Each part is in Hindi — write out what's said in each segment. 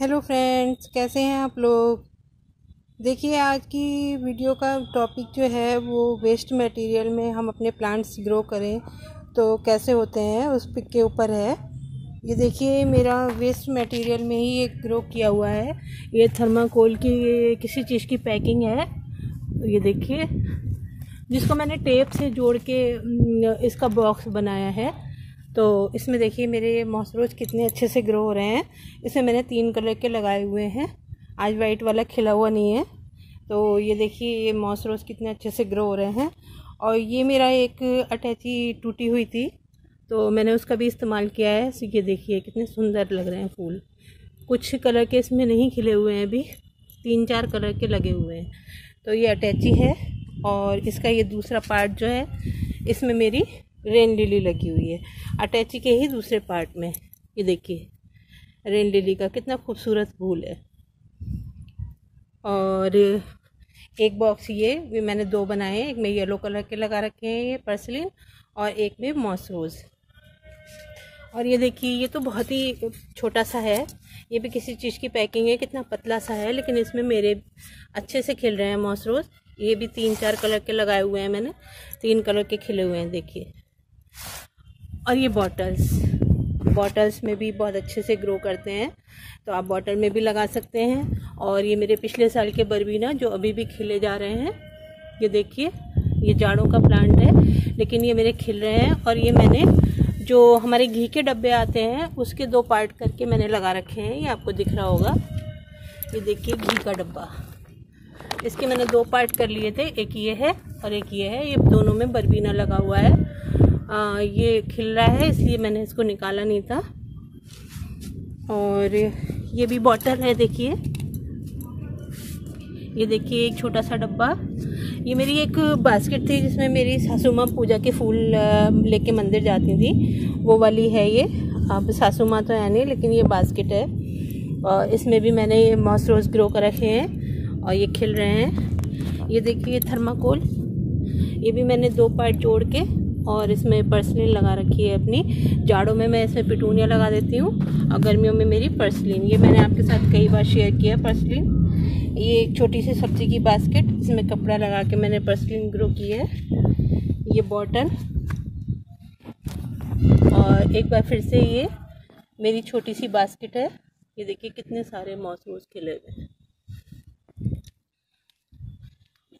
हेलो फ्रेंड्स, कैसे हैं आप लोग? देखिए, आज की वीडियो का टॉपिक जो है, वो वेस्ट मटेरियल में हम अपने प्लांट्स ग्रो करें तो कैसे होते हैं, उस पिक के ऊपर है। ये देखिए, मेरा वेस्ट मटेरियल में ही एक ग्रो किया हुआ है। ये थर्माकोल की, ये किसी चीज़ की पैकिंग है। ये देखिए, जिसको मैंने टेप से जोड़ के इसका बॉक्स बनाया है। तो इसमें देखिए मेरे मॉसरोज कितने अच्छे से ग्रो हो रहे हैं। इसमें मैंने तीन कलर के लगाए हुए हैं। आज वाइट वाला खिला हुआ नहीं है। तो ये देखिए ये मॉसरोज कितने अच्छे से ग्रो हो रहे हैं। और ये मेरा एक अटैची टूटी हुई थी। तो मैंने उसका भी इस्तेमाल किया है। तो ये देखिए कितने सुंदर लग रहे हैं फूल। कुछ कलर के इसमें नहीं खिले हुए हैं अभी। तीन चार कलर के लगे हुए हैं। तो ये अटैची है। और इसका ये दूसरा पार्ट जो है, इसमें मेरी रेन लिली लगी हुई है। अटैची के ही दूसरे पार्ट में। ये देखिए, रेन लिली का कितना खूबसूरत फूल है। और एक बॉक्स ये भी मैंने दो बनाए हैं। एक में येलो कलर के लगा रखे हैं ये पर्सलिन और एक में मॉसरोज़ और ये देखिए, ये तो बहुत ही छोटा सा है। ये भी किसी चीज़ की पैकिंग है, कितना पतला सा है, लेकिन इसमें मेरे अच्छे से खिल रहे हैं मॉसरोज़ ये भी तीन चार कलर के लगाए हुए हैं मैंने। तीन कलर के खिले हुए हैं, देखिए। और ये बॉटल्स बॉटल्स में भी बहुत अच्छे से ग्रो करते हैं। तो आप बॉटल में भी लगा सकते हैं। और ये मेरे पिछले साल के बरबीना जो अभी भी खिले जा रहे हैं, ये देखिए, ये जाड़ों का प्लांट है, लेकिन ये मेरे खिल रहे हैं और ये मैंने जो हमारे घी के डब्बे आते हैं, उसके दो पार्ट करके मैंने लगा रखे हैं। ये आपको दिख रहा होगा। ये देखिए घी का डब्बा। इसके मैंने दो पार्ट कर लिए थे, एक ये है और एक ये है। ये दोनों में बरबीना लगा हुआ है। आ, ये खिल रहा है इसलिए मैंने इसको निकाला नहीं था। और ये भी बॉटल है देखिए। ये देखिए एक छोटा सा डब्बा। ये मेरी एक बास्केट थी जिसमें मेरी सासू माँ पूजा के फूल लेके मंदिर जाती थी। वो वाली है ये। अब सासू माँ तो है नहीं लेकिन ये बास्केट है। और इसमें भी मैंने ये मॉस रोज़ ग्रो कर रखे हैं और ये खिल रहे हैं। ये देखिए थर्माकोल। ये भी मैंने दो पार्ट जोड़ के और इसमें पर्सलिन लगा रखी है अपनी। जाड़ों में मैं इसमें पिटूनिया लगा देती हूँ और गर्मियों में मेरी पर्सलिन। ये मैंने आपके साथ कई बार शेयर किया है, पर्सलिन। ये एक छोटी सी सब्ज़ी की बास्केट इसमें कपड़ा लगा के मैंने पर्सलिन ग्रो की है। ये बॉटल। और एक बार फिर से ये मेरी छोटी सी बास्केट है। ये देखिए कितने सारे मौसमोज खिले हुए हैं।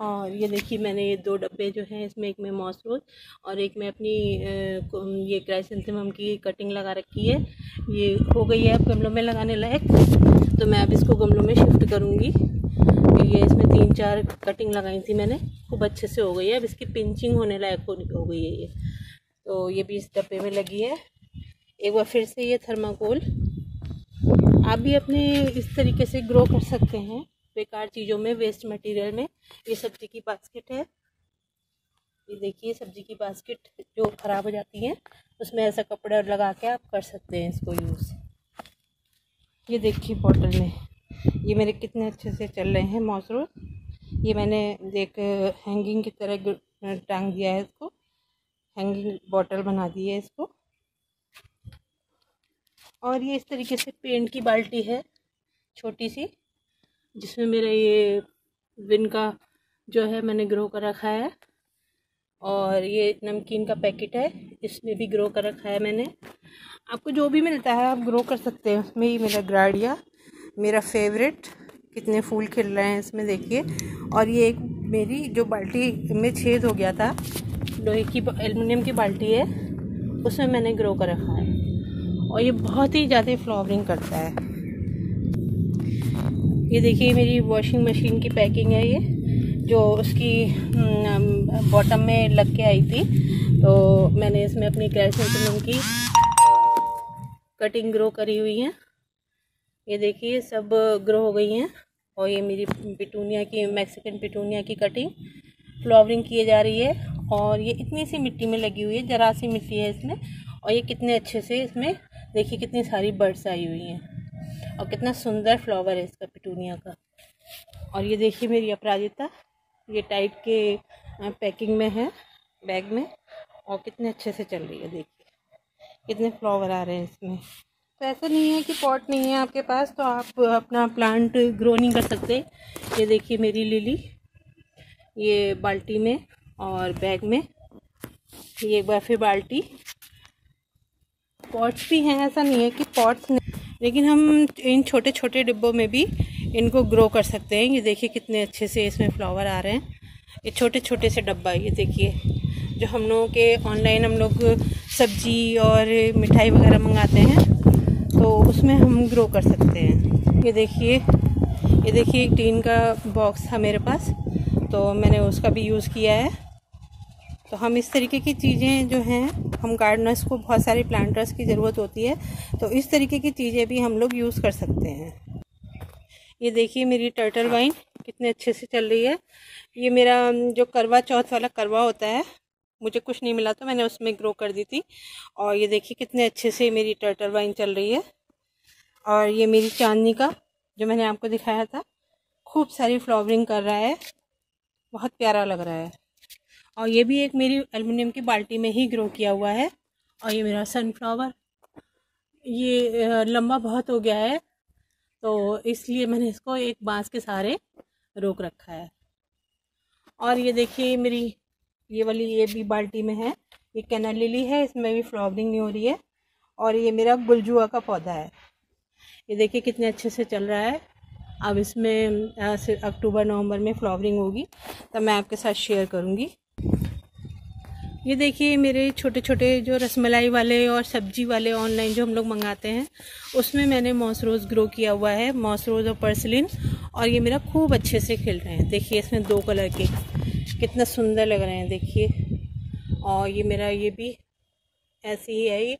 और ये देखिए मैंने ये दो डब्बे जो हैं, इसमें एक में मॉसरोज और एक में अपनी ये क्राइसेंथेमम की कटिंग लगा रखी है। ये हो गई है अब गमलों में लगाने लायक। तो मैं अब इसको गमलों में शिफ्ट करूँगी। ये इसमें तीन चार कटिंग लगाई थी मैंने। खूब अच्छे से हो गई है। अब इसकी पिंचिंग होने लायक हो गई है ये। तो ये भी इस डब्बे में लगी है। एक बार फिर से ये थर्माकोल आप भी अपने इस तरीके से ग्रो कर सकते हैं। बेकार चीज़ों में वेस्ट मटेरियल में, ये सब्ज़ी की बास्केट है। ये देखिए, सब्ज़ी की बास्केट जो ख़राब हो जाती है, उसमें ऐसा कपड़ा लगा के आप कर सकते हैं इसको यूज़ ये देखिए बॉटल में। ये मेरे कितने अच्छे से चल रहे हैं, मौसरू। ये मैंने एक हैंगिंग की तरह टांग दिया है इसको। हैंगिंग बॉटल बना दी है इसको। और ये इस तरीके से पेंट की बाल्टी है, छोटी सी। जिसमें मेरा ये विन का जो है मैंने ग्रो कर रखा है। और ये नमकीन का पैकेट है, इसमें भी ग्रो कर रखा है मैंने। आपको जो भी मिलता है, आप ग्रो कर सकते हैं। उसमें ही मेरा ग्राडिया, मेरा फेवरेट कितने फूल खिल रहे हैं इसमें देखिए। और ये एक मेरी जो बाल्टी में छेद हो गया था, लोहे की एलमिनियम की बाल्टी है, उसमें मैंने ग्रो कर रखा है। और ये बहुत ही ज़्यादा फ्लावरिंग करता है। ये देखिए मेरी वॉशिंग मशीन की पैकिंग है ये, जो उसकी बॉटम में लग के आई थी। तो मैंने इसमें अपनी कैल्शियम की कटिंग ग्रो करी हुई है। ये देखिए, सब ग्रो हो गई हैं। और ये मेरी पिटूनिया की मैक्सिकन पिटूनिया की कटिंग फ्लावरिंग किए जा रही है। और ये इतनी सी मिट्टी में लगी हुई है, जरा सी मिट्टी है इसमें। और ये कितने अच्छे से इसमें, देखिए, कितनी सारी बर्ड्स आई हुई हैं। और कितना सुंदर फ्लावर है इसका पिटूनिया का। और ये देखिए मेरी अपराजिता, ये टाइट के पैकिंग में है, बैग में, और कितने अच्छे से चल रही है, देखिए। कितने फ्लावर आ रहे हैं इसमें। तो ऐसा नहीं है कि पॉट नहीं है आपके पास तो आप अपना प्लांट ग्रो नहीं कर सकते। ये देखिए मेरी लिली, ये बाल्टी में और बैग में। ये एक बार फिर बाल्टी। पॉट्स भी हैं, ऐसा नहीं है कि पॉट्स नहीं लेकिन हम इन छोटे छोटे डिब्बों में भी इनको ग्रो कर सकते हैं। ये देखिए कितने अच्छे से इसमें फ्लावर आ रहे हैं। ये छोटे छोटे से डब्बा, ये देखिए, जो हम लोगों के ऑनलाइन हम लोग सब्ज़ी और मिठाई वगैरह मंगाते हैं तो उसमें हम ग्रो कर सकते हैं। ये देखिए ये देखिए एक टीन का बॉक्स था मेरे पास तो मैंने उसका भी यूज़ किया है। तो हम इस तरीके की चीज़ें जो हैं हम गार्डनर्स को बहुत सारे प्लांटर्स की ज़रूरत होती है तो इस तरीके की चीज़ें भी हम लोग यूज़ कर सकते हैं। ये देखिए मेरी टर्टल वाइन कितने अच्छे से चल रही है। ये मेरा जो करवा चौथ वाला करवा होता है, मुझे कुछ नहीं मिला तो मैंने उसमें ग्रो कर दी थी। और ये देखिए कितने अच्छे से मेरी टर्टल वाइन चल रही है। और ये मेरी चांदनी का, जो मैंने आपको दिखाया था, खूब सारी फ्लावरिंग कर रहा है। बहुत प्यारा लग रहा है। और ये भी एक मेरी एलुमिनियम की बाल्टी में ही ग्रो किया हुआ है। और ये मेरा सनफ्लावर ये लंबा बहुत हो गया है तो इसलिए मैंने इसको एक बाँस के सहारे रोक रखा है। और ये देखिए मेरी, ये वाली, ये भी बाल्टी में है। ये कैनल लिली है, इसमें भी फ्लावरिंग नहीं हो रही है। और ये मेरा गुलजुआ का पौधा है। ये देखिए कितने अच्छे से चल रहा है। अब इसमें अक्टूबर, नवंबर में फ्लावरिंग होगी, तब मैं आपके साथ शेयर करूँगी। ये देखिए मेरे छोटे छोटे जो रसमलाई वाले और सब्ज़ी वाले ऑनलाइन जो हम लोग मंगाते हैं, उसमें मैंने मॉसरोज़ ग्रो किया हुआ है मॉसरोज़ और पर्सलिन और ये मेरा खूब अच्छे से खिल रहे हैं। देखिए इसमें दो कलर के, कितना सुंदर लग रहे हैं, देखिए। और ये मेरा ये भी ऐसे ही है, ये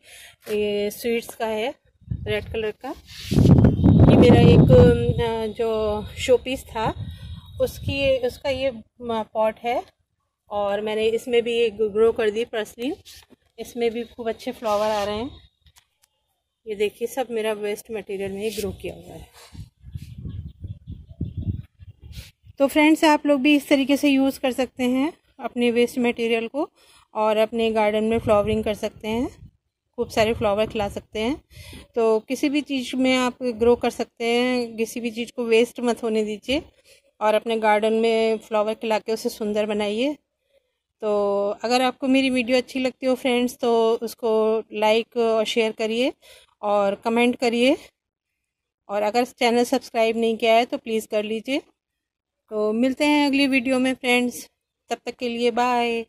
ये स्वीट्स का है रेड कलर का। ये मेरा एक जो शो पीस था, उसकी, उसका ये पॉट है और मैंने इसमें भी एक ग्रो कर दी पर्सलिन इसमें भी खूब अच्छे फ्लावर आ रहे हैं। ये देखिए, सब मेरा वेस्ट मटेरियल में ही ग्रो किया हुआ है। तो फ्रेंड्स आप लोग भी इस तरीके से यूज़ कर सकते हैं अपने वेस्ट मटेरियल को और अपने गार्डन में फ्लावरिंग कर सकते हैं। खूब सारे फ्लावर खिला सकते हैं। तो किसी भी चीज़ में आप ग्रो कर सकते हैं। किसी भी चीज़ को वेस्ट मत होने दीजिए और अपने गार्डन में फ्लावर खिला के उसे सुंदर बनाइए। तो अगर आपको मेरी वीडियो अच्छी लगती हो फ्रेंड्स तो उसको लाइक और शेयर करिए और कमेंट करिए। और अगर चैनल सब्सक्राइब नहीं किया है तो प्लीज़ कर लीजिए। तो मिलते हैं अगली वीडियो में फ्रेंड्स। तब तक के लिए बाय।